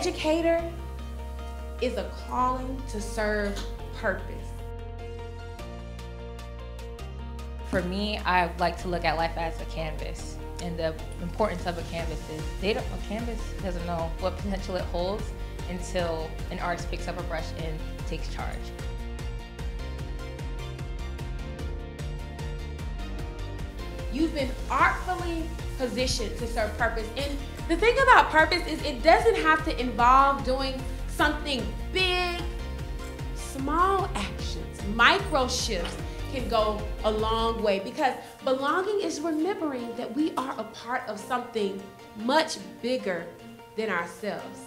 creator is a calling to serve purpose. For me, I like to look at life as a canvas. And the importance of a canvas is they don't, a canvas doesn't know what potential it holds until an artist picks up a brush and takes charge. You've been artfully positioned to serve purpose. And the thing about purpose is it doesn't have to involve doing something big. Small actions, micro shifts can go a long way because belonging is remembering that we are a part of something much bigger than ourselves.